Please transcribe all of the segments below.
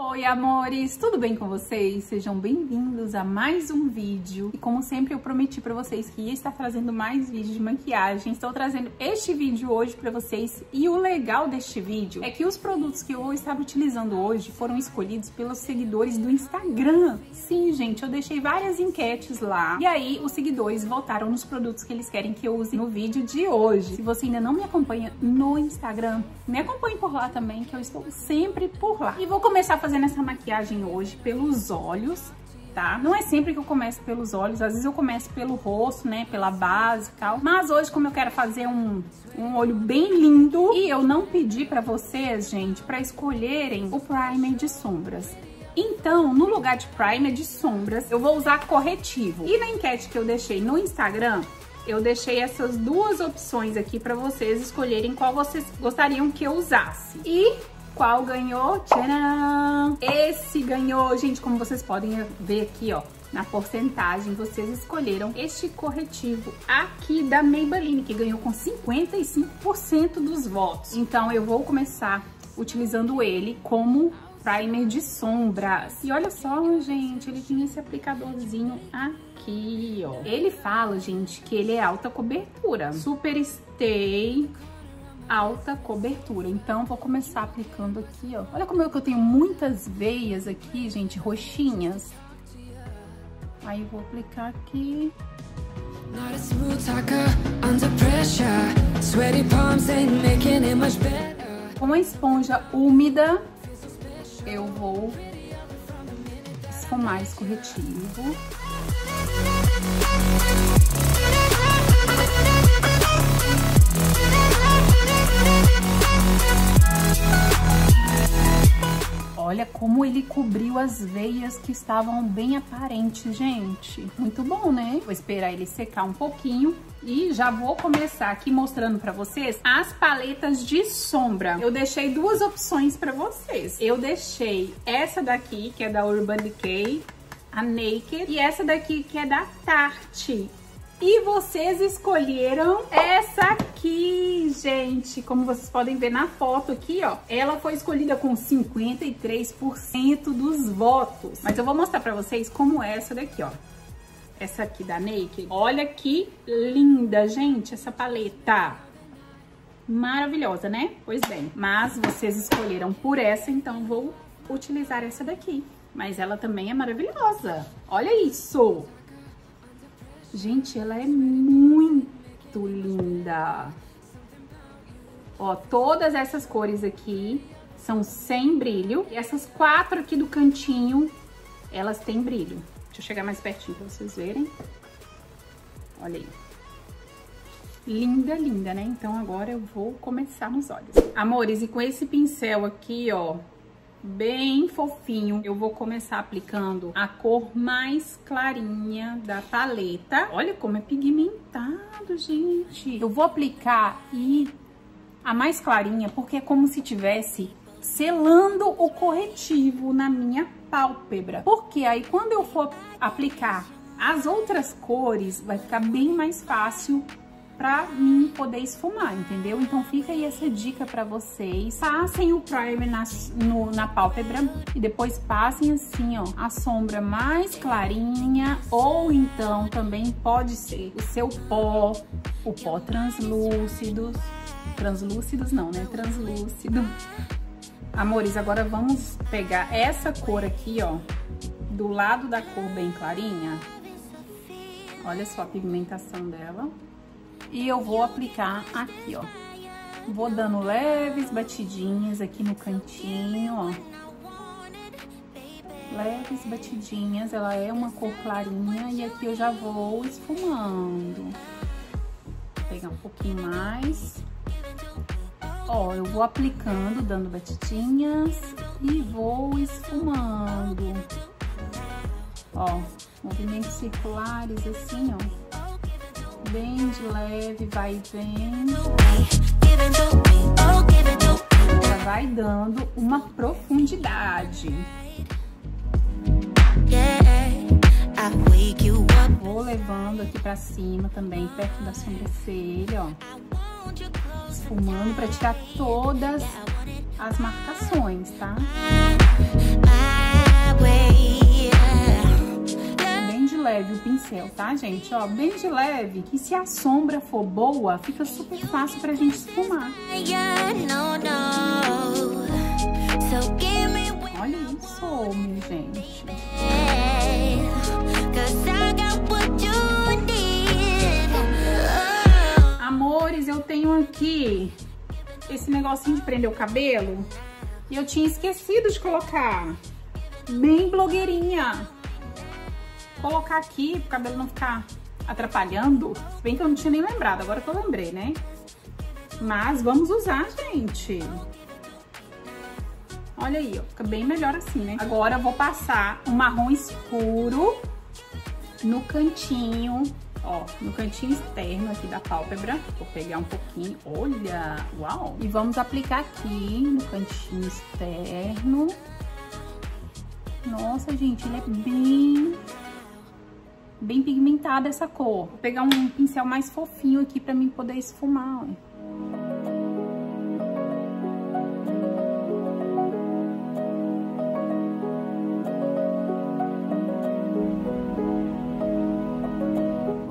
Oi amores, tudo bem com vocês? Sejam bem-vindos a mais um vídeo. E como sempre eu prometi pra vocês que ia estar trazendo mais vídeos de maquiagem. Estou trazendo este vídeo hoje pra vocês. E o legal deste vídeo é que os produtos que eu estar utilizando hoje foram escolhidos pelos seguidores do Instagram. Sim gente, eu deixei várias enquetes lá. E aí os seguidores votaram nos produtos que eles querem que eu use no vídeo de hoje. Se você ainda não me acompanha no Instagram, me acompanhe por lá também que eu estou sempre por lá e vou começar fazendo essa maquiagem hoje pelos olhos, tá? Não é sempre que eu começo pelos olhos, às vezes eu começo pelo rosto, né, pela base e tal. Mas hoje, como eu quero fazer um, um olho bem lindo, e eu não pedi pra vocês, gente, pra escolherem o primer de sombras. Então, no lugar de primer de sombras, eu vou usar corretivo. E na enquete que eu deixei no Instagram, eu deixei essas duas opções aqui pra vocês escolherem qual vocês gostariam que eu usasse. E qual ganhou? Tcharam! Esse ganhou, gente, como vocês podem ver aqui, ó, na porcentagem, vocês escolheram este corretivo aqui da Maybelline, que ganhou com 55% dos votos. Então, eu vou começar utilizando ele como primer de sombras. E olha só, gente, ele tinha esse aplicadorzinho aqui, ó. Ele fala, gente, que ele é alta cobertura. Super Stay alta cobertura. Então, vou começar aplicando aqui, ó. Olha como é que eu tenho muitas veias aqui, gente, roxinhas. Aí, vou aplicar aqui. Com a esponja úmida, eu vou esfumar esse corretivo. Olha como ele cobriu as veias que estavam bem aparentes, gente. Muito bom, né? Vou esperar ele secar um pouquinho e já vou começar aqui mostrando pra vocês as paletas de sombra. Eu deixei duas opções pra vocês. Eu deixei essa daqui, que é da Urban Decay, a Naked, e essa daqui, que é da Tarte. E vocês escolheram essa aqui, gente. Como vocês podem ver na foto aqui, ó. Ela foi escolhida com 53% dos votos. Mas eu vou mostrar pra vocês como é essa daqui, ó. Essa aqui da Naked. Olha que linda, gente, essa paleta. Maravilhosa, né? Pois bem, mas vocês escolheram por essa, então vou utilizar essa daqui. Mas ela também é maravilhosa. Olha isso! Gente, ela é muito linda. Ó, todas essas cores aqui são sem brilho. E essas quatro aqui do cantinho, elas têm brilho. Deixa eu chegar mais pertinho pra vocês verem. Olha aí. Linda, linda, né? Então agora eu vou começar nos olhos. Amores, e com esse pincel aqui, ó, bem fofinho. Eu vou começar aplicando a cor mais clarinha da paleta. Olha como é pigmentado, gente. Eu vou aplicar e a mais clarinha, porque é como se tivesse selando o corretivo na minha pálpebra. Porque aí quando eu for aplicar as outras cores, vai ficar bem mais fácil pra mim poder esfumar, entendeu? Então fica aí essa dica pra vocês. Passem o primer na, no, na pálpebra e depois passem assim, ó, a sombra mais clarinha ou então também pode ser o seu pó, o pó translúcido, translúcidos não, né? Translúcido. Amores, agora vamos pegar essa cor aqui, ó, do lado da cor bem clarinha. Olha só a pigmentação dela. E eu vou aplicar aqui, ó. Vou dando leves batidinhas aqui no cantinho, ó. Leves batidinhas, ela é uma cor clarinha e aqui eu já vou esfumando. Vou pegar um pouquinho mais. Ó, eu vou aplicando, dando batidinhas e vou esfumando. Ó, movimentos circulares assim, ó bem de leve, vai vem. Já vai dando uma profundidade. Vou levando aqui pra cima também, perto da sobrancelha, ó. Esfumando pra tirar todas as marcações, tá? Pincel, tá, gente? Ó, bem de leve, que se a sombra for boa, fica super fácil pra gente esfumar. Olha isso, minha gente. Amores, eu tenho aqui esse negocinho de prender o cabelo e eu tinha esquecido de colocar. Bem blogueirinha. Colocar aqui pro cabelo não ficar atrapalhando. Se bem que eu não tinha nem lembrado, agora que eu lembrei, né? Mas vamos usar, gente. Olha aí, ó, fica bem melhor assim, né? Agora eu vou passar um marrom escuro no cantinho, ó, no cantinho externo aqui da pálpebra. Vou pegar um pouquinho, olha, uau! E vamos aplicar aqui no cantinho externo. Nossa, gente, ele é bem, bem pigmentada essa cor. Vou pegar um pincel mais fofinho aqui pra mim poder esfumar, ó.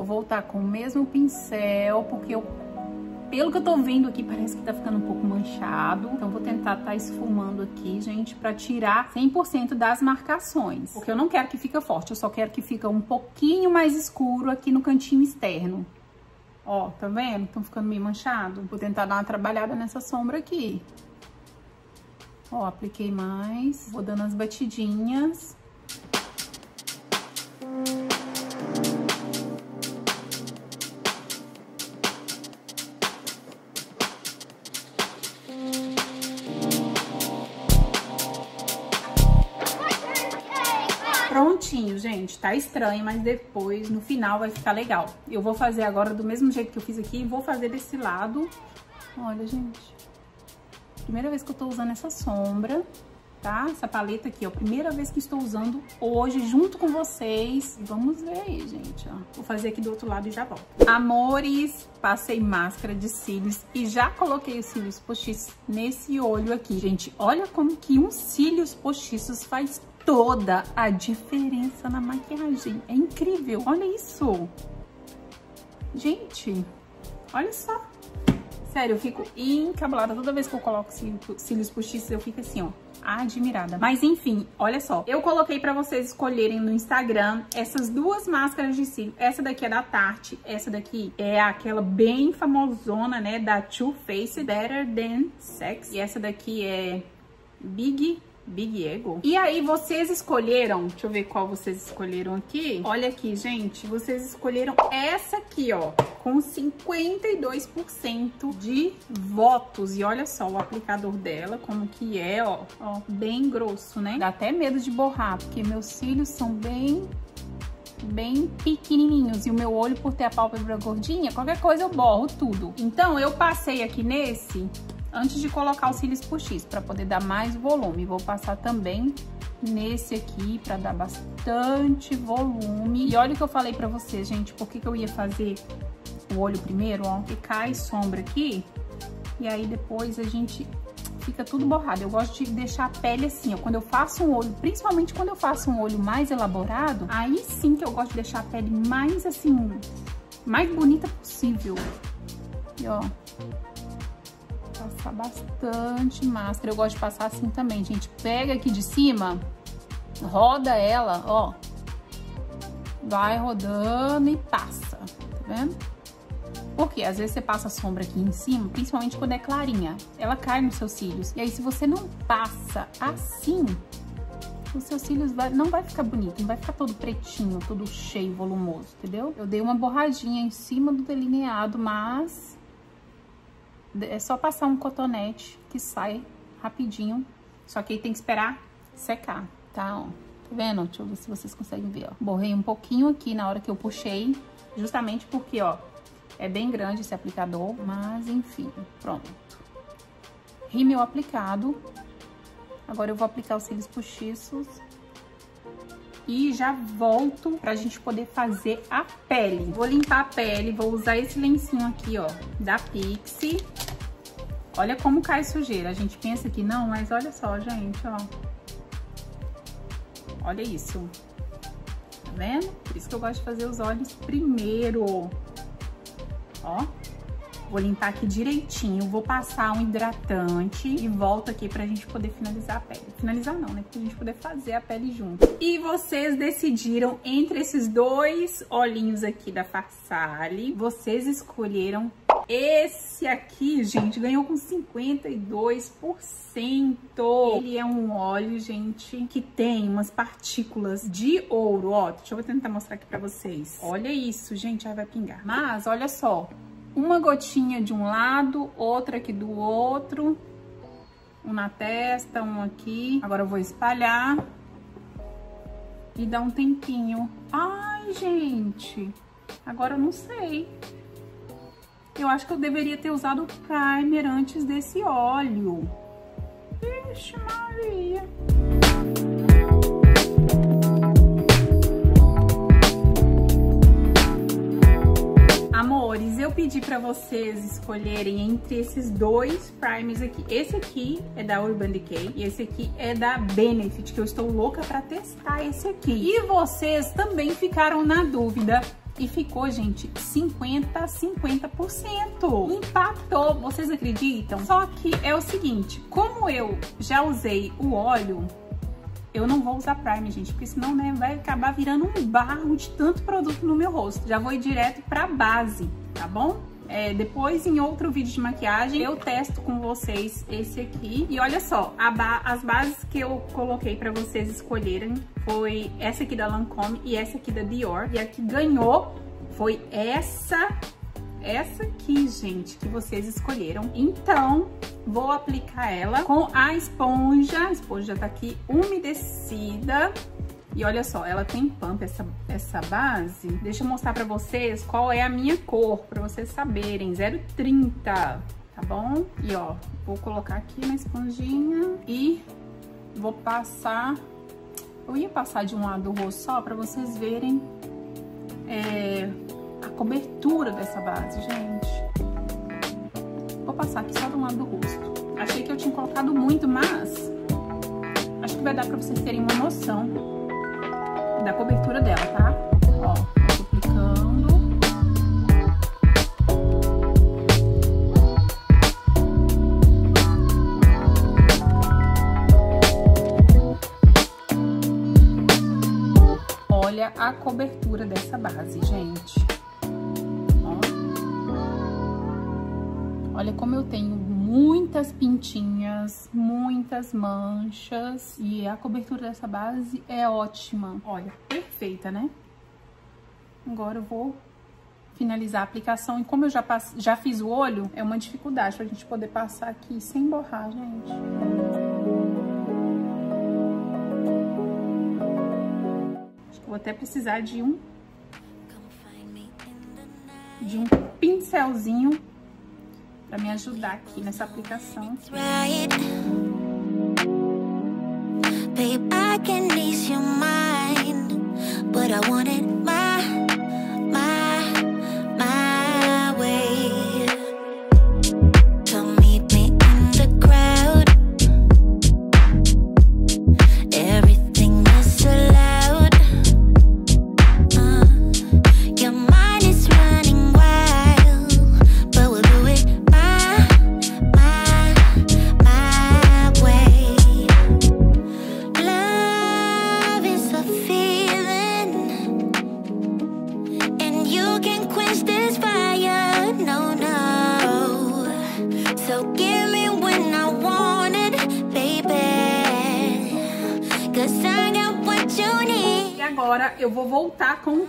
voltar com o mesmo pincel, porque eu, pelo que eu tô vendo aqui, parece que tá ficando um pouco manchado. Então, vou tentar tá esfumando aqui, gente, pra tirar 100% das marcações. Porque eu não quero que fique forte, eu só quero que fique um pouquinho mais escuro aqui no cantinho externo. Ó, tá vendo? Estão ficando meio manchado. Vou tentar dar uma trabalhada nessa sombra aqui. Ó, apliquei mais. Vou dando as batidinhas. Tá estranho, mas depois, no final, vai ficar legal. Eu vou fazer agora do mesmo jeito que eu fiz aqui. Vou fazer desse lado. Olha, gente. Primeira vez que eu tô usando essa sombra, tá? Essa paleta aqui, ó. Primeira vez que estou usando hoje junto com vocês. Vamos ver aí, gente, ó. Vou fazer aqui do outro lado e já volto. Amores, passei máscara de cílios e já coloquei os cílios postiços nesse olho aqui. Gente, olha como que uns cílios postiços faz toda a diferença na maquiagem. É incrível, olha isso. Gente, olha só. Sério, eu fico encabulada. Toda vez que eu coloco cílios postiços, eu fico assim, ó, admirada. Mas enfim, olha só. Eu coloquei pra vocês escolherem no Instagram essas duas máscaras de cílio. Essa daqui é da Tarte, essa daqui é aquela bem famosona, né, da Too Faced Better Than Sex. E essa daqui é Big Big Ego. E aí, vocês escolheram, deixa eu ver qual vocês escolheram aqui. Olha aqui, gente, vocês escolheram essa aqui, ó, com 52% de votos. E olha só o aplicador dela, como que é, ó, ó, bem grosso, né? Dá até medo de borrar, porque meus cílios são bem bem pequenininhos e o meu olho por ter a pálpebra gordinha, qualquer coisa eu borro tudo. Então eu passei aqui nesse antes de colocar os cílios postiços, para poder dar mais volume. Vou passar também nesse aqui para dar bastante volume. E olha o que eu falei para vocês, gente, por que, que eu ia fazer o olho primeiro, ó, que cai sombra aqui, e aí depois a gente fica tudo borrado. Eu gosto de deixar a pele assim, ó, quando eu faço um olho, principalmente quando eu faço um olho mais elaborado, aí sim que eu gosto de deixar a pele mais assim, mais bonita possível. E ó, passar bastante máscara. Eu gosto de passar assim também, gente. Pega aqui de cima, roda ela, ó. Vai rodando e passa, tá vendo? Porque às vezes você passa sombra aqui em cima, principalmente quando é clarinha, ela cai nos seus cílios. E aí se você não passa assim, os seus cílios vai, não vai ficar bonito, não vai ficar todo pretinho, todo cheio, volumoso, entendeu? Eu dei uma borradinha em cima do delineado, mas é só passar um cotonete que sai rapidinho. Só que aí tem que esperar secar, tá? Ó, tá vendo? Deixa eu ver se vocês conseguem ver, ó. Borrei um pouquinho aqui na hora que eu puxei, justamente porque, ó, é bem grande esse aplicador, mas enfim, pronto. Rímel aplicado. Agora eu vou aplicar os cílios postiços e já volto pra gente poder fazer a pele. Vou limpar a pele, vou usar esse lencinho aqui, ó, da Pixie. Olha como cai sujeira. A gente pensa que não, mas olha só, gente, ó. Olha isso. Tá vendo? Por isso que eu gosto de fazer os olhos primeiro. Ó. Vou limpar aqui direitinho, vou passar um hidratante e volto aqui pra gente poder finalizar a pele. Finalizar não, né? Pra gente poder fazer a pele junto. E vocês decidiram entre esses dois olhinhos aqui da Farsali, vocês escolheram esse aqui, gente, ganhou com 52%. Ele é um óleo, gente, que tem umas partículas de ouro, ó. Deixa eu tentar mostrar aqui pra vocês. Olha isso, gente, aí vai pingar. Mas, olha só, uma gotinha de um lado, outra aqui do outro. Um na testa, um aqui. Agora eu vou espalhar. E dar um tempinho. Ai, gente. Agora eu não sei. Eu acho que eu deveria ter usado o primer antes desse óleo. Vixe, Maria. Amores, eu pedi pra vocês escolherem entre esses dois primers aqui. Esse aqui é da Urban Decay e esse aqui é da Benefit, que eu estou louca pra testar esse aqui. E vocês também ficaram na dúvida e ficou, gente, 50 50%. Empatou, vocês acreditam? Só que é o seguinte, como eu já usei o óleo, eu não vou usar Prime, gente, porque senão, né, vai acabar virando um barro de tanto produto no meu rosto. Já vou ir direto pra base, tá bom? É, depois, em outro vídeo de maquiagem, eu testo com vocês esse aqui. E olha só, ba as bases que eu coloquei pra vocês escolherem foi essa aqui da Lancome e essa aqui da Dior. E a que ganhou foi essa essa aqui, gente, que vocês escolheram. Então, vou aplicar ela com a esponja. A esponja tá aqui umedecida. E olha só, ela tem pump, essa, essa base. Deixa eu mostrar pra vocês qual é a minha cor, pra vocês saberem. 030, tá bom? E ó, vou colocar aqui na esponjinha e vou passar... Eu ia passar de um lado do rosto só pra vocês verem é, a cobertura dessa base, gente. Vou passar aqui só do lado do rosto. Achei que eu tinha colocado muito, mas acho que vai dar pra vocês terem uma noção da cobertura dela, tá? Ó, tô aplicando. Olha a cobertura dessa base, gente. Olha como eu tenho muitas pintinhas, muitas manchas e a cobertura dessa base é ótima. Olha, perfeita, né? Agora eu vou finalizar a aplicação e como eu já, passe, já fiz o olho, é uma dificuldade pra gente poder passar aqui sem borrar, gente. Acho que vou até precisar de um de um pincelzinho para me ajudar aqui nessa aplicação. Babe, I can ease your mind, but I want it my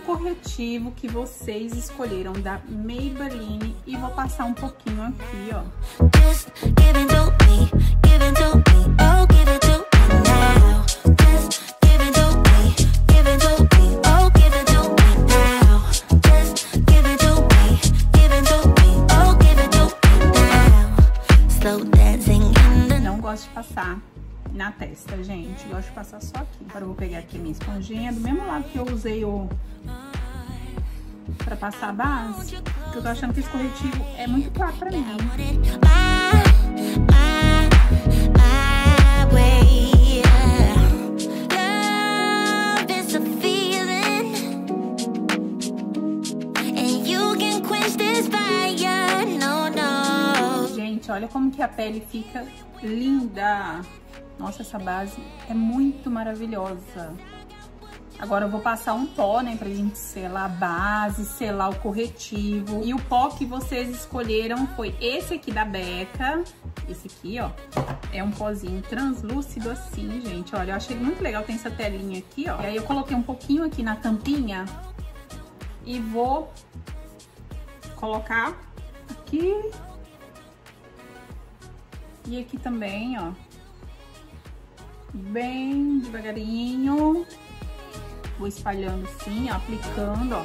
corretivo que vocês escolheram da Maybelline e vou passar um pouquinho aqui, ó. vou pegar aqui minha esponjinha, do mesmo lado que eu usei o pra passar a base, porque eu tô achando que esse corretivo é muito claro pra mim. Gente, olha como que a pele fica linda! Nossa, essa base é muito maravilhosa. Agora eu vou passar um pó, né, pra gente selar a base, selar o corretivo. E o pó que vocês escolheram foi esse aqui da Beca. Esse aqui, ó, é um pozinho translúcido assim, gente. Olha, eu achei muito legal, tem essa telinha aqui, ó. E aí eu coloquei um pouquinho aqui na tampinha e vou colocar aqui. E aqui também, ó. Bem devagarinho. Vou espalhando assim, ó, aplicando, ó.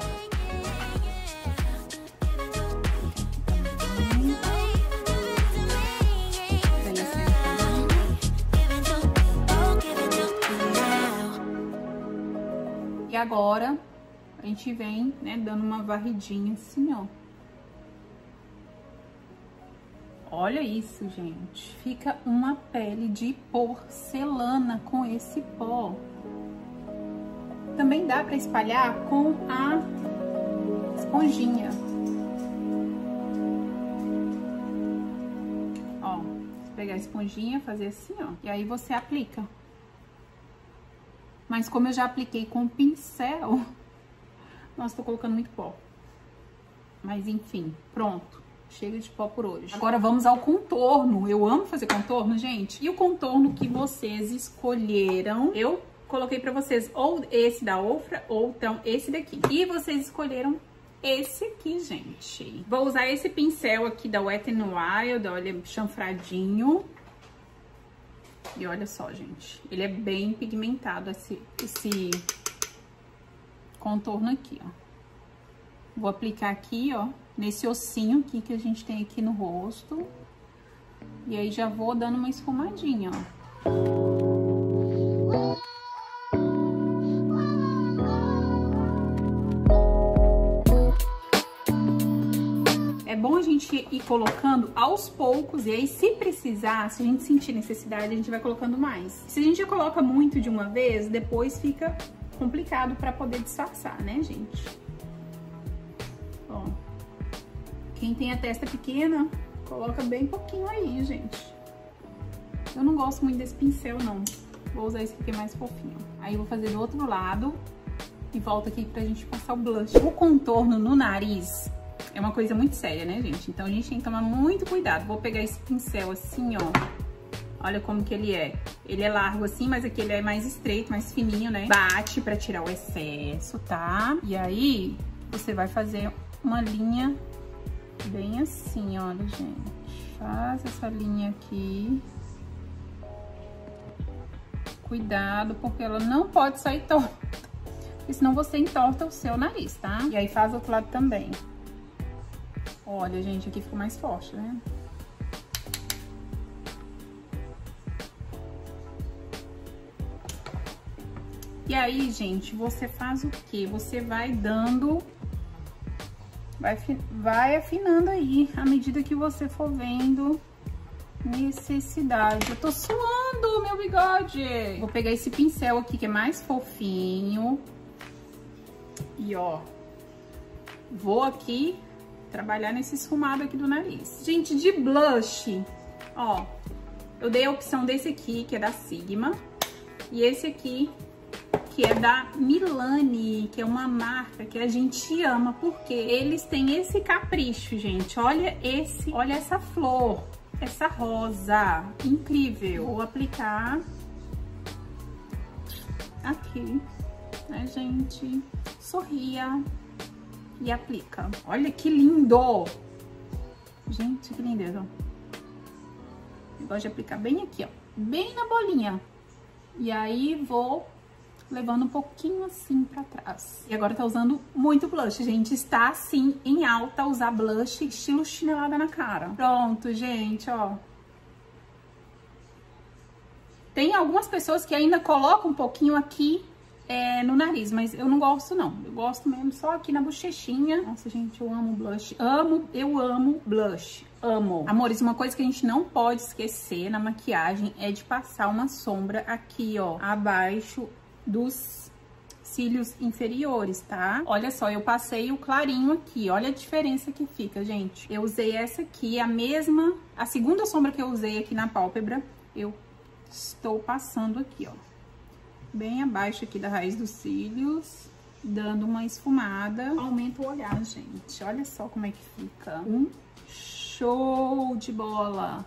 E agora, a gente vem, né, dando uma varridinha assim, ó. Olha isso, gente. Fica uma pele de porcelana com esse pó. Também dá para espalhar com a esponjinha. Ó, pegar a esponjinha, fazer assim, ó. E aí você aplica. Mas como eu já apliquei com pincel, nossa, tô colocando muito pó. Mas enfim, pronto. Chega de pó por hoje. Agora vamos ao contorno. Eu amo fazer contorno, gente. E o contorno que vocês escolheram, eu coloquei pra vocês ou esse da Ofra ou então esse daqui. E vocês escolheram esse aqui, gente. Vou usar esse pincel aqui da Wet n Wild, olha, chanfradinho. E olha só, gente, ele é bem pigmentado, esse, esse contorno aqui, ó. Vou aplicar aqui, ó, nesse ossinho aqui que a gente tem aqui no rosto. E aí já vou dando uma esfumadinha, ó. gente ir colocando aos poucos, e aí se precisar, se a gente sentir necessidade, a gente vai colocando mais. Se a gente já coloca muito de uma vez, depois fica complicado pra poder disfarçar, né, gente? Quem tem a testa pequena, coloca bem pouquinho aí, gente. Eu não gosto muito desse pincel, não. Vou usar esse aqui é mais fofinho. Aí eu vou fazer do outro lado e volto aqui pra gente passar o blush. O contorno no nariz é uma coisa muito séria, né, gente? Então a gente tem que tomar muito cuidado. Vou pegar esse pincel assim, ó. Olha como que ele é. Ele é largo assim, mas aqui ele é mais estreito, mais fininho, né? Bate pra tirar o excesso, tá? E aí, você vai fazer uma linha bem assim, olha, gente. Faz essa linha aqui. Cuidado, porque ela não pode sair torta. Porque senão você entorta o seu nariz, tá? E aí faz o outro lado também. Olha, gente, aqui ficou mais forte, né? E aí, gente, você faz o quê? Você vai dando... Vai, vai afinando aí, à medida que você for vendo necessidade. Eu tô suando meu bigode. Vou pegar esse pincel aqui, que é mais fofinho. E, ó, vou aqui trabalhar nesse esfumado aqui do nariz. Gente, de blush, ó, eu dei a opção desse aqui, que é da Sigma, e esse aqui, que é da Milani, que é uma marca que a gente ama, porque eles têm esse capricho, gente. Olha esse, olha essa flor, essa rosa, incrível. Vou aplicar aqui, né, gente? Sorria e aplica. Olha que lindo! Gente, que lindeza. Eu gosto de aplicar bem aqui, ó. Bem na bolinha. E aí, vou levando um pouquinho assim pra trás. E agora tá usando muito blush, gente. Está, assim, em alta usar blush estilo chinelada na cara. Pronto, gente, ó. Tem algumas pessoas que ainda colocam um pouquinho aqui é, no nariz, mas eu não gosto não. Eu gosto mesmo só aqui na bochechinha. Nossa, gente, eu amo blush. Amo, eu amo blush. Amo. Amores, uma coisa que a gente não pode esquecer na maquiagem é de passar uma sombra aqui, ó, abaixo dos cílios inferiores, tá? Olha só, eu passei o clarinho aqui, olha a diferença que fica, gente. Eu usei essa aqui, a mesma, a segunda sombra que eu usei aqui na pálpebra, eu estou passando aqui, ó. Bem abaixo aqui da raiz dos cílios, dando uma esfumada. Aumenta o olhar, gente. Olha só como é que fica. Um show de bola.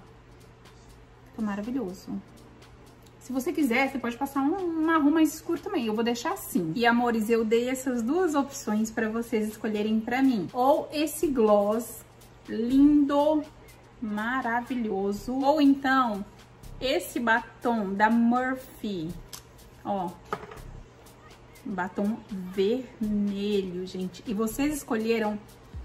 Fica maravilhoso. Se você quiser, você pode passar um marrom mais escuro também. Eu vou deixar assim. E, amores, eu dei essas duas opções pra vocês escolherem pra mim. Ou esse gloss lindo, maravilhoso. Ou então, esse batom da Murphy. Ó. Um batom vermelho, gente. E vocês escolheram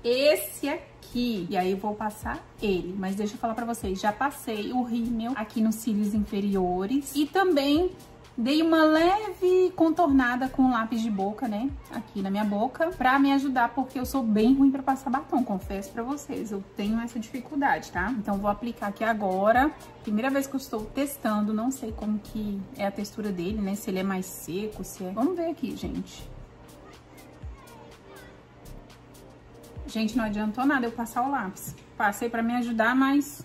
esse aqui e aí vou passar ele. Mas deixa eu falar pra vocês, já passei o rímel aqui nos cílios inferiores e também Dei uma leve contornada com lápis de boca, né? Aqui na minha boca, pra me ajudar, porque eu sou bem ruim pra passar batom, confesso pra vocês. Eu tenho essa dificuldade, tá? Então, vou aplicar aqui agora. Primeira vez que eu estou testando, não sei como que é a textura dele, né? Se ele é mais seco, se é... Vamos ver aqui, gente. Gente, não adiantou nada eu passar o lápis. Passei pra me ajudar, mas...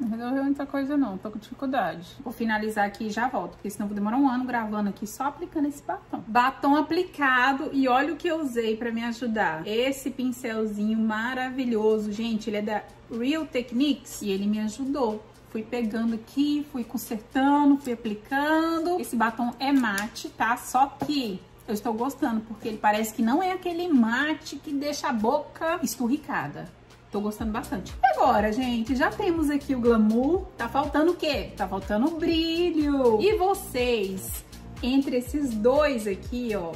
Não resolveu muita coisa não, tô com dificuldade. Vou finalizar aqui e já volto, porque senão vou demorar um ano gravando aqui só aplicando esse batom. Batom aplicado e olha o que eu usei pra me ajudar. Esse pincelzinho maravilhoso, gente, ele é da Real Techniques e ele me ajudou. Fui pegando aqui, fui consertando, fui aplicando. Esse batom é mate, tá? Só que eu estou gostando, porque ele parece que não é aquele mate que deixa a boca esturricada. Tô gostando bastante. Agora, gente, já temos aqui o glamour. Tá faltando o quê? Tá faltando o brilho. E vocês, entre esses dois aqui, ó,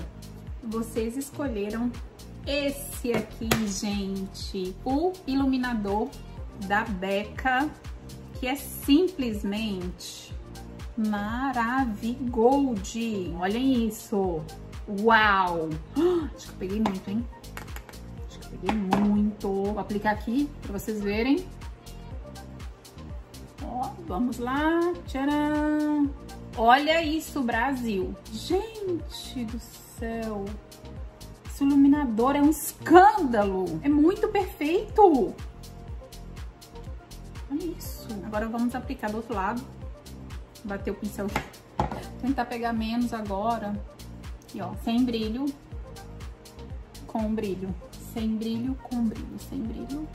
vocês escolheram esse aqui, gente. O iluminador da Becca, que é simplesmente maravigold. Olhem isso. Uau! Acho que eu peguei muito, hein? Acho que eu peguei muito. Vou aplicar aqui pra vocês verem. Ó, vamos lá. Tcharam! Olha isso, Brasil. Gente do céu. Esse iluminador é um escândalo. É muito perfeito. Olha isso. Agora vamos aplicar do outro lado. Bater o pincel. Tentar pegar menos agora. Aqui, ó, sem brilho, com brilho, sem brilho, com brilho, sem brilho,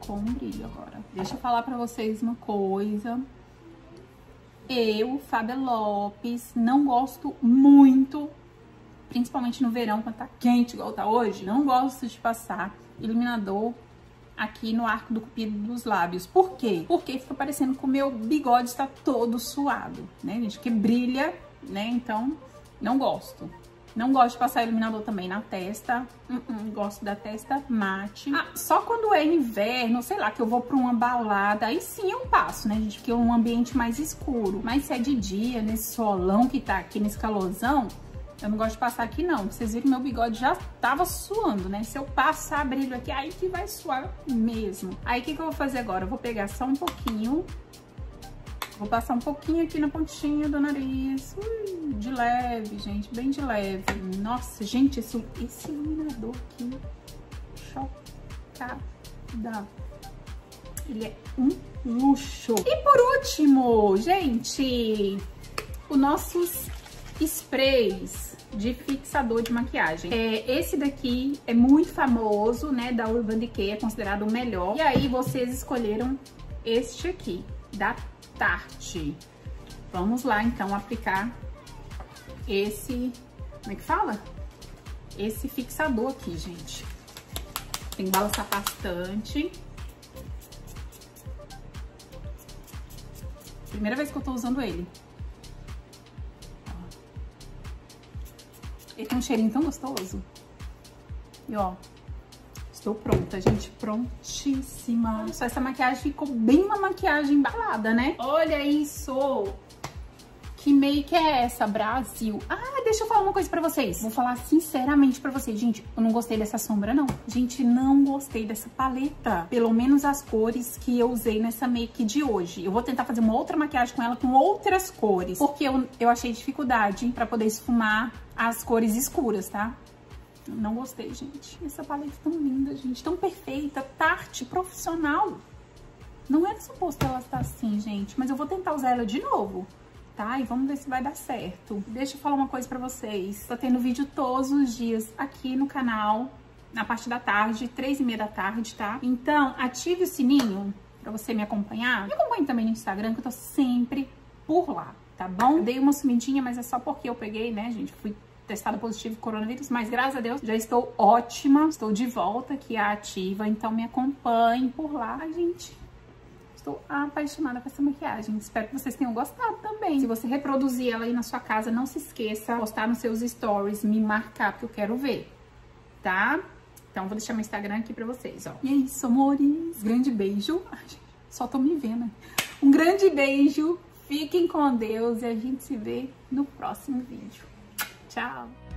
com brilho agora. Deixa eu falar pra vocês uma coisa. Eu, Fábia Lopes, não gosto muito, principalmente no verão, quando tá quente igual tá hoje, não gosto de passar iluminador aqui no arco do cupido dos lábios. Por quê? Porque fica parecendo que o meu bigode está todo suado, né, gente? Que brilha né? Então, não gosto. Não gosto de passar iluminador também na testa. Uh -uh, gosto da testa mate. Ah, só quando é inverno, sei lá, que eu vou pra uma balada, aí sim eu passo, né, gente? Porque é um ambiente mais escuro. Mas se é de dia, nesse solão que tá aqui, nesse calorzão, eu não gosto de passar aqui, não. Vocês viram, meu bigode já tava suando, né? Se eu passar brilho aqui, aí que vai suar mesmo. Aí, o que, que eu vou fazer agora? Eu vou pegar só um pouquinho Vou passar um pouquinho aqui na pontinha do nariz. Ui, de leve, gente, bem de leve. Nossa, gente, esse, esse iluminador aqui, chocada. Ele é um luxo. E por último, gente, os nossos sprays de fixador de maquiagem. É, esse daqui é muito famoso, né, da Urban Decay, é considerado o melhor. E aí vocês escolheram este aqui, da Tarte. Vamos lá, então, aplicar esse... Como é que fala? Esse fixador aqui, gente. Tem que balançar bastante. Primeira vez que eu tô usando ele. Ele tem um cheirinho tão gostoso. E ó, Estou pronta, gente, prontíssima. Só essa maquiagem ficou bem uma maquiagem balada, né? Olha isso! Que make é essa, Brasil? Ah, deixa eu falar uma coisa pra vocês. Vou falar sinceramente pra vocês. Gente, eu não gostei dessa sombra, não. Gente, não gostei dessa paleta. Pelo menos as cores que eu usei nessa make de hoje. Eu vou tentar fazer uma outra maquiagem com ela com outras cores. Porque eu, eu achei dificuldade pra poder esfumar as cores escuras, tá? Não gostei, gente. Essa paleta tão linda, gente. Tão perfeita, tarte, profissional. Não era suposto ela estar assim, gente. Mas eu vou tentar usar ela de novo tá? E vamos ver se vai dar certo. Deixa eu falar uma coisa pra vocês. Tô tendo vídeo todos os dias aqui no canal, na parte da tarde, três e meia da tarde, tá? Então, ative o sininho pra você me acompanhar. Me acompanhe também no Instagram, que eu tô sempre por lá, tá bom? dei uma sumidinha, mas é só porque eu peguei, né, gente? Fui testada positivo coronavírus, mas graças a Deus já estou ótima, estou de volta aqui ativa, então me acompanhe por lá, gente. Estou apaixonada por essa maquiagem. Espero que vocês tenham gostado também. Se você reproduzir ela aí na sua casa, não se esqueça, postar nos seus stories, me marcar, porque eu quero ver, tá? Então, vou deixar meu Instagram aqui pra vocês, ó. E é isso, amores. Grande beijo. Ai, só tô me vendo. Um grande beijo. Fiquem com Deus e a gente se vê no próximo vídeo. Tchau!